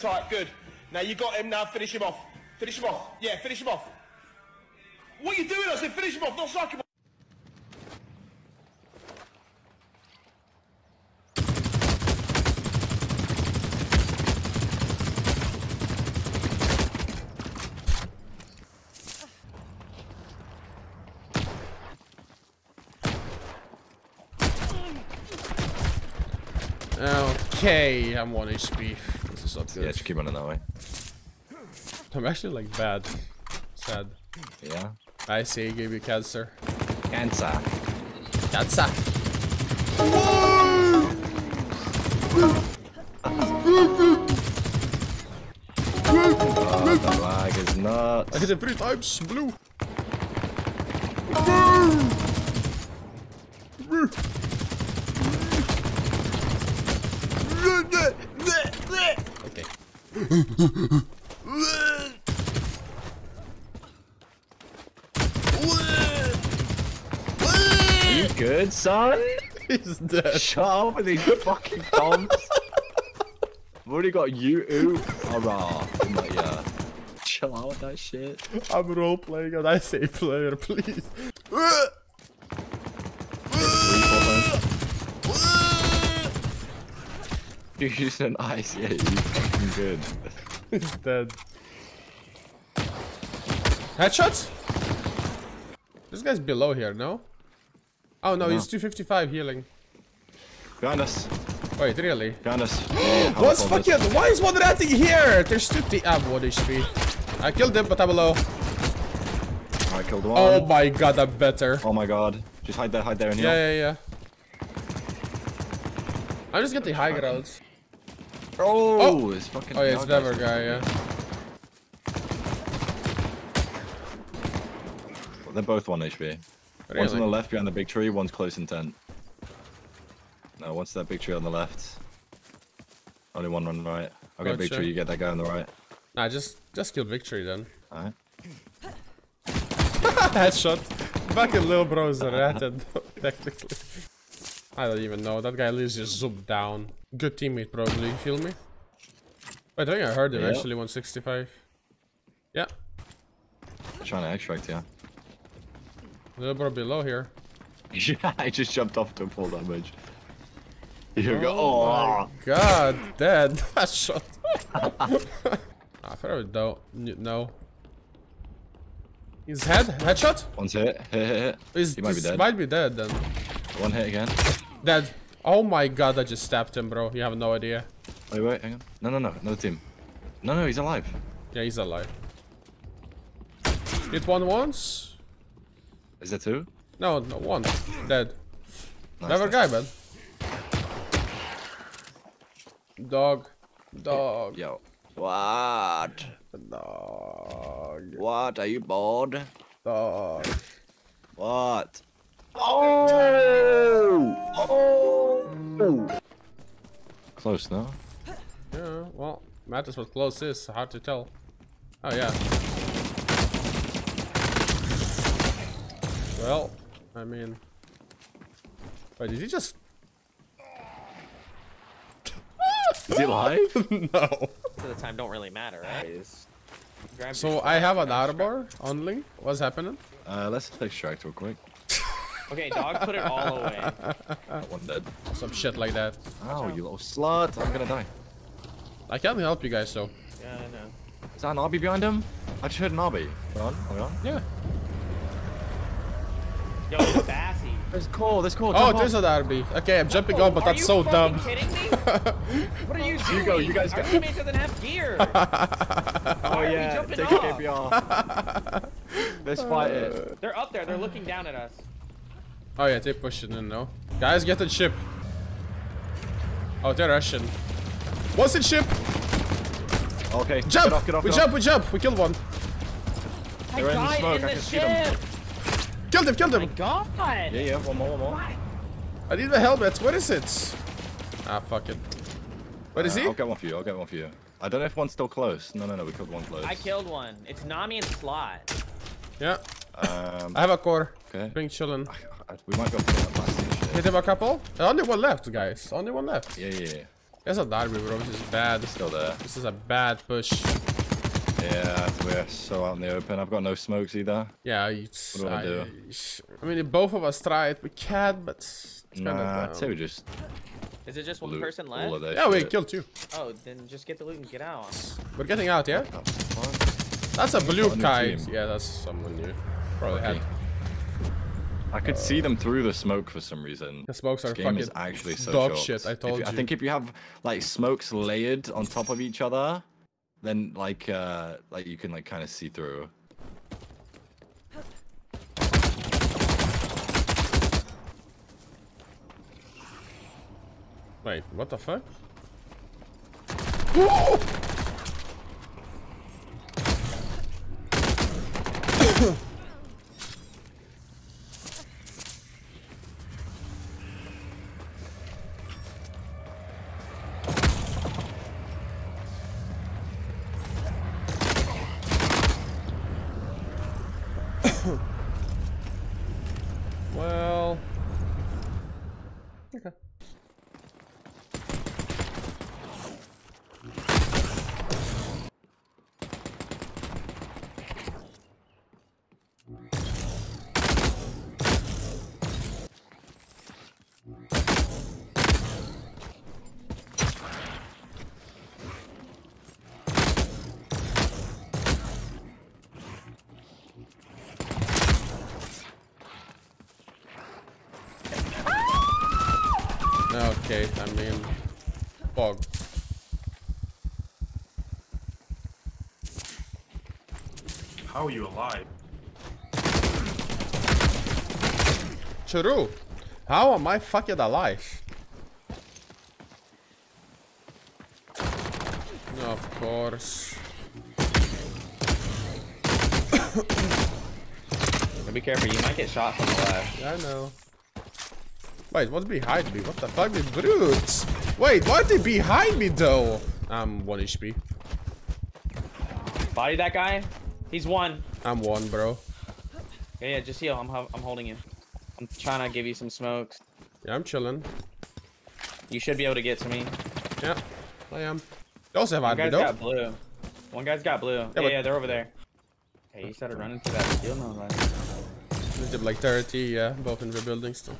Tight, good. Now you got him, now finish him off. Finish him off. Yeah, finish him off. What are you doing? I said finish him off, not strike him off. Okay, I'm 1 HP. This is not good. Yeah, just keep running that way. I'm actually like bad. Sad. Yeah. I see, gave you cancer. Cancer. Cancer. Oh, the lag is nuts. I hit it three times. Blue. You good, son? He's dead. Shut up with these fucking bombs. I've already got you ooh hurrah my ear. Chill out with that shit. I'm role playing and I say player, please. You're using an ice, yeah, you fucking good. He's dead. Headshots? This guy's below here, no? Oh no, he's 255 healing. Behind us. Wait, really? Behind us. What's fucking? Why is one ratting here? There's two. T I have one HP. I killed him, but I'm below. I killed one. Oh my god, I'm better. Oh my god. Just hide there, hide there in here. Yeah, yeah, yeah. I'm just getting high grounds. Oh, Oh. it's fucking. Oh yeah, it's never Dever guy, yeah. They're both one HP. One's on the left behind the big tree, one's close in tent. No, one's that big tree on the left. Only one on the right. I'll get big tree, you get that guy on the right. Nah, just just kill victory then. Alright. Headshot. Fucking little bro is ratted, technically. I don't even know. That guy at least just zoomed down. Good teammate, probably. You feel me? Wait, I think I heard him Yeah. actually. 165. Yeah. Trying to extract yeah. A Little bit below here. Yeah, I just jumped off to full damage. Here we go. Oh Oh, god, dead. Headshot. I thought I though. N- No. His head? Headshot? one's hit. Hit, hit, hit. He's, He might be dead. might be dead then. One hit again. Dead. Oh my god, I just stabbed him, bro. You have no idea. Wait, wait, hang on. No, no, no. Another team. No, no, he's alive. Yeah, he's alive. Hit one once? Is there two? No, no, one. Dead. Nice, Clever nice. guy, man. Dog. Dog. Yo. What? Dog. What? Are you bored? Dog. What? Oh! Oh! Close, no? Yeah, well, matters what close is. Hard to tell. Oh, yeah. Well, I mean... Wait, did he just... Is he alive? no. of the time don't really matter, right? So I have an armor only. What's happening? uh, let's extract real quick. Okay, dog, put it all away. One dead. Some shit like that. Oh, you little slut. I'm gonna die. I can't help you guys though. Yeah, I know. Is that an obby behind him? I just heard an obby. Hold on, hold on. Yeah. Yo, it's Bassy. There's Cole, there's Cole. Oh, there's an RB. Okay, I'm jumping Oh, on, but that's you so fucking dumb. kidding me? What are you doing? You go, you guys Our go. teammate doesn't have gear. Oh Why are we yeah, jumping take off? KPR. Let's fight it. They're up there. They're looking down at us. Oh yeah, they're pushing in now. Guys, get the ship. Oh, they're Russian. What's the ship? Okay, Jump! Get off, get off, we get jump, off. we jump. We killed one. I They're in the smoke, in I the can see them. ship. Killed him, killed My him. God. Yeah, yeah, one more, one more. I need the helmet. What is it? Ah, fuck it. What is Uh, he? I'll get one for you, I'll get one for you. I don't know if one's still close. No, no, no, we killed one close. I killed one. It's Nami and Slot. Yeah. Um, I have a core. okay. Being chillin'. I- we might go for that last shit. Hit him a couple. Only one left, guys. Only one left. Yeah, yeah, yeah. There's a Darby, bro. This is bad. Still there. This is a bad push. Yeah, we're so out in the open. I've got no smokes either. Yeah, it's, What do I I, do? I mean, if both of us try it, we can, but it's kind Nah, of. I'd say we just Is it just one person left? that yeah, we killed two. Oh, then just get the loot and get out. We're getting out, yeah? That's a blue Got a new kite. team. Yeah, that's someone new. Probably had. Okay. I could see them through the smoke for some reason. The smokes are This game fucking is actually so dog short. shit, I If told I think if you have like smokes layered on top of each other, then like uh like you can like kind of see through. Wait, what the fuck? well. Okay. Okay, I mean, fog. How are you alive? Churu, how am I fucking alive? Of course. Be careful, you might get shot from the left. Yeah, I know. Wait, what's behind me? What the fuck, these brutes? Wait, why are they behind me though? I'm 1 HP. Body that guy. He's one. I'm 1, bro. Yeah, yeah, just heal. I'm I'm holding you. I'm trying to give you some smokes. Yeah, I'm chilling. You should be able to get to me. Yeah, I am. They also have One guy's though. got blue. One guy's got blue. Yeah, but- yeah, they're over there. Hey, you started running through that steel node, man. They did like 30, yeah, both in the buildings too.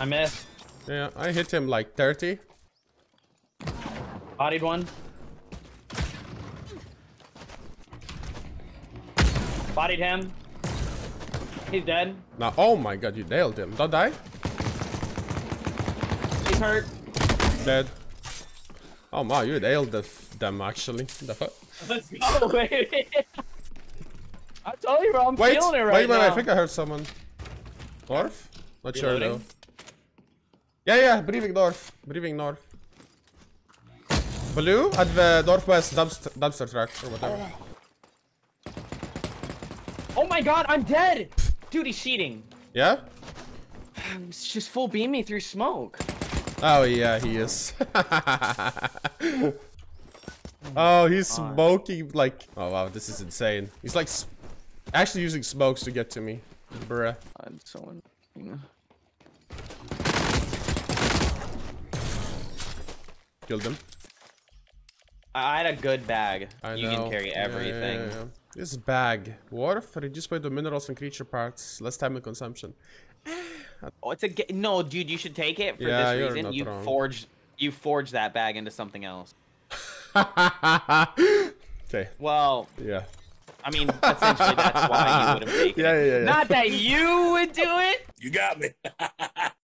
I missed. Yeah, I hit him like 30. Bodied one. Bodied him. He's dead. Now, oh my god, you nailed him. Don't die? He's hurt. Dead. Oh my, you nailed the, them actually. The fuck? Let's go, baby. I told you, bro. I'm Wait, feeling it right wait, wait, now. I think I heard someone. North? Not sure though. Reloading? Yeah, yeah, breathing north. Breathing north. Blue at the northwest dumpster, dumpster track or whatever. Oh my god, I'm dead. Dude, he's cheating. Yeah? It's just full beam me through smoke. Oh yeah, he is. oh, he's smoking like. Oh wow, this is insane. He's like actually using smokes to get to me. Bruh. I'm so Killed him. I I had a good bag. I you know. can carry Yeah, yeah, everything. yeah, yeah. This bag. Worth reduced by the minerals and creature parts. Less time and consumption. Oh, it's a no, dude. You should take it for Yeah, this you're reason. not You wrong. forged, you forged that bag into something else. okay. Well, Yeah. I mean, essentially, that's why you would have taken Yeah, it. yeah, yeah. Not that you would do it. You got me.